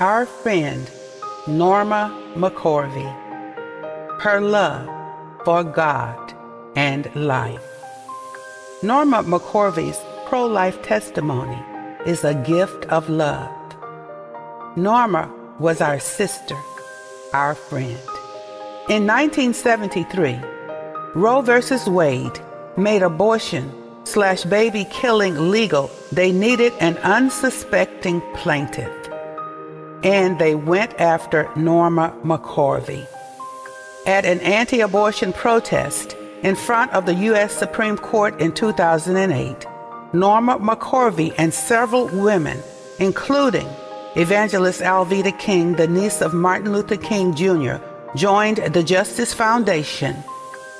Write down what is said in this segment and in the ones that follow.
our friend Norma McCorvey, her love for God and life. Norma McCorvey's pro life testimony is a gift of love. Norma was our sister, our friend. In 1973, Roe v. Wade made abortion slash baby killing legal. They needed an unsuspecting plaintiff. And they went after Norma McCorvey. At an anti abortion protest in front of the U.S. Supreme Court in 2008, Norma McCorvey and several women, including Evangelist Alveda King, the niece of Martin Luther King Jr., joined the Justice Foundation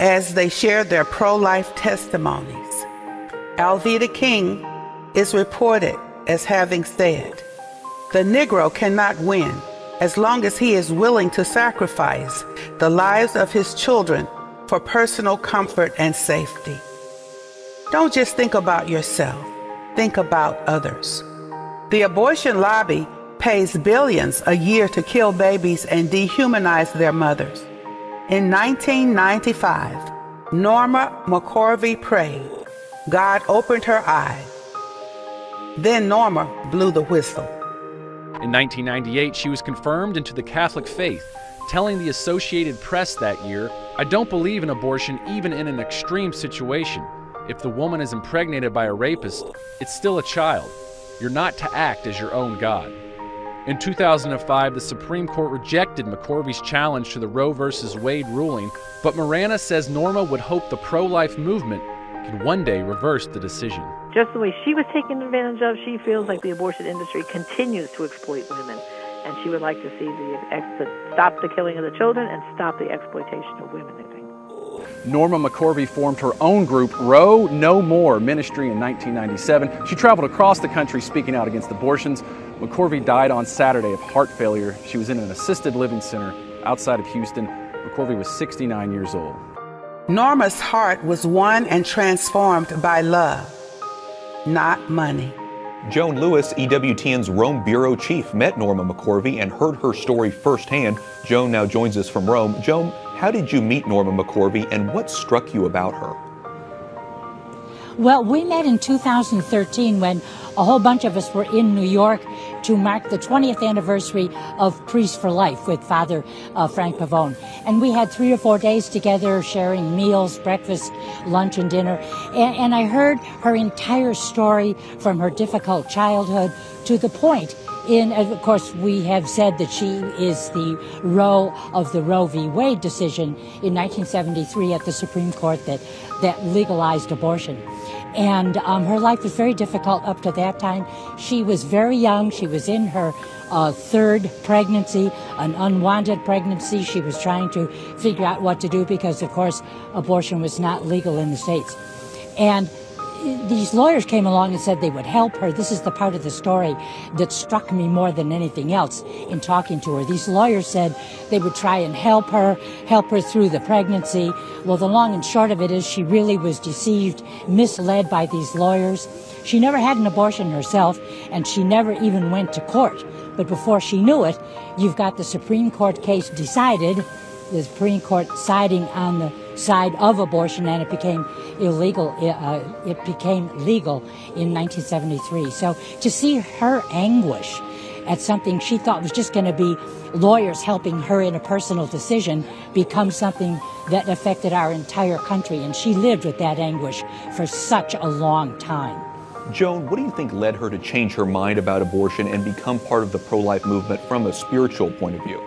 as they shared their pro life testimonies. Alveda King is reported as having said, The Negro cannot win as long as he is willing to sacrifice the lives of his children for personal comfort and safety. Don't just think about yourself, think about others. The abortion lobby pays billions a year to kill babies and dehumanize their mothers. In 1995, Norma McCorvey prayed. God opened her eyes. Then Norma blew the whistle. In 1998, she was confirmed into the Catholic faith, telling the Associated Press that year, I don't believe in abortion even in an extreme situation. If the woman is impregnated by a rapist, it's still a child. You're not to act as your own God. In 2005, the Supreme Court rejected McCorvey's challenge to the Roe v. Wade ruling, but Morana says Norma would hope the pro life movement can one day reverse the decision. Just the way she was taken advantage of, she feels like the abortion industry continues to exploit women. And she would like to see the, the stop the killing of the children and stop the exploitation of women. Norma McCorvey formed her own group, Roe No More Ministry, in 1997. She traveled across the country speaking out against abortions. McCorvey died on Saturday of heart failure. She was in an assisted living center outside of Houston. McCorvey was 69 years old. Norma's heart was won and transformed by love, not money. Joan Lewis, EWTN's Rome Bureau Chief, met Norma McCorvey and heard her story firsthand. Joan now joins us from Rome. Joan, how did you meet Norma McCorvey and what struck you about her? Well, we met in 2013 when a whole bunch of us were in New York to mark the 20th anniversary of Priest for Life with Father uh, Frank Pavone. And we had three or four days together sharing meals, breakfast, lunch, and dinner. And, and I heard her entire story from her difficult childhood to the point in, of course, we have said that she is the Roe of the Roe v. Wade decision in 1973 at the Supreme Court that, that legalized abortion. And um, her life was very difficult up to that time. She was very young. She was in her uh, third pregnancy, an unwanted pregnancy. She was trying to figure out what to do because, of course, abortion was not legal in the States. And these lawyers came along and said they would help her. This is the part of the story that struck me more than anything else in talking to her. These lawyers said they would try and help her, help her through the pregnancy. Well, the long and short of it is she really was deceived, misled by these lawyers. She never had an abortion herself, and she never even went to court. But before she knew it, you've got the Supreme Court case decided, the Supreme Court siding on the side of abortion, and it became illegal. Uh, it became legal in 1973. So to see her anguish at something she thought was just going to be lawyers helping her in a personal decision become something that affected our entire country, and she lived with that anguish for such a long time. Joan, what do you think led her to change her mind about abortion and become part of the pro life movement from a spiritual point of view?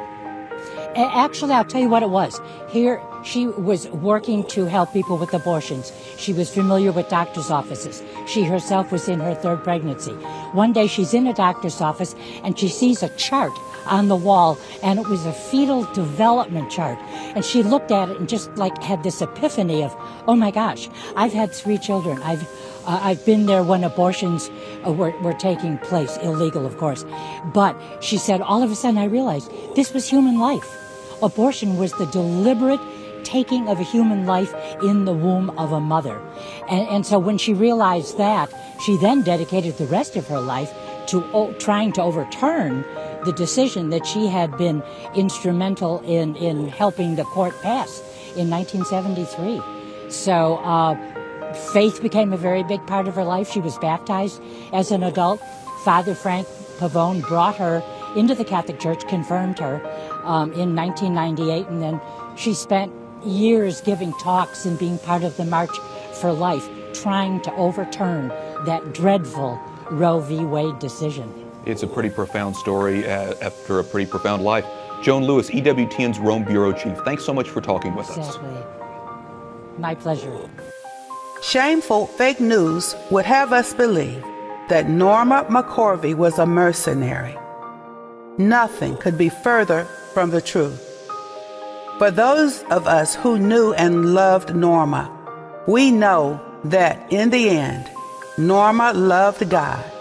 Actually, I'll tell you what it was. Here, she was working to help people with abortions. She was familiar with doctor's offices. She herself was in her third pregnancy. One day she's in a doctor's office and she sees a chart on the wall and it was a fetal development chart. And she looked at it and just like had this epiphany of, oh my gosh, I've had three children. I've uh, I've been there when abortions uh, were, were taking place, illegal, of course. But she said, all of a sudden I realized this was human life. Abortion was the deliberate taking of a human life in the womb of a mother. And, and so when she realized that, she then dedicated the rest of her life to o- trying to overturn the decision that she had been instrumental in, in helping the court pass in 1973. So uh, faith became a very big part of her life. She was baptized as an adult. Father Frank Pavone brought her into the Catholic Church, confirmed her um, in 1998, and then she spent years giving talks and being part of the March for Life, trying to overturn that dreadful Roe v. Wade decision. It's a pretty profound story uh, after a pretty profound life. Joan Lewis, EWTN's Rome Bureau Chief, thanks so much for talking with exactly. us. My pleasure. Shameful fake news would have us believe that Norma McCorvey was a mercenary. Nothing could be further from the truth. For those of us who knew and loved Norma, we know that in the end, Norma loved God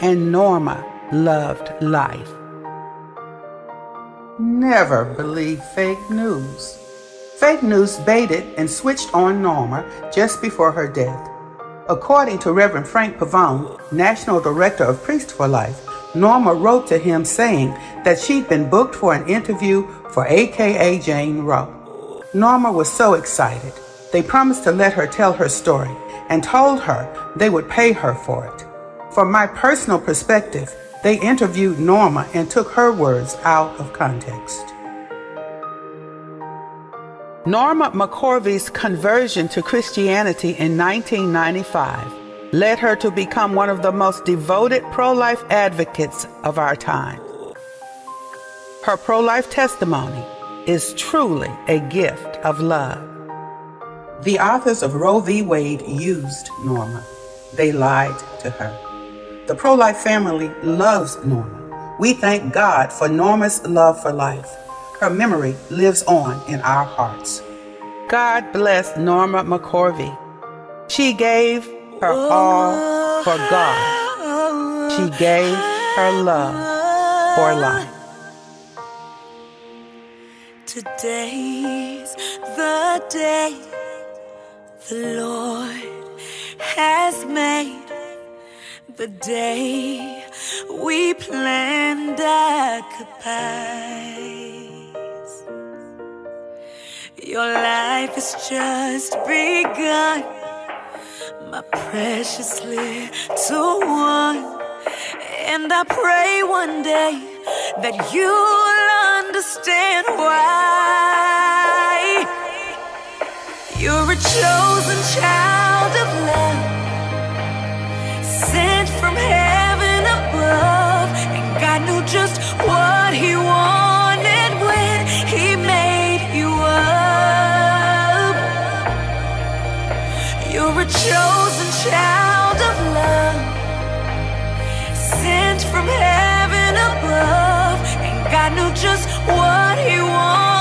and Norma loved life. Never believe fake news. Fake news baited and switched on Norma just before her death. According to Reverend Frank Pavone, National Director of Priests for Life, Norma wrote to him saying that she'd been booked for an interview for AKA Jane Roe. Norma was so excited. They promised to let her tell her story and told her they would pay her for it. From my personal perspective, they interviewed Norma and took her words out of context. Norma McCorvey's conversion to Christianity in 1995 led her to become one of the most devoted pro life advocates of our time. Her pro life testimony is truly a gift of love. The authors of Roe v. Wade used Norma. They lied to her. The pro life family loves Norma. We thank God for Norma's love for life. Her memory lives on in our hearts. God bless Norma McCorvey. She gave her oh, all for God. She gave her love for life. Today's the day the Lord has made. The day we planned our goodbyes. Your life has just begun, my precious little one. And I pray one day that you'll understand why. You're a chosen child You're a chosen child of love, sent from heaven above, and God knew just what He wanted.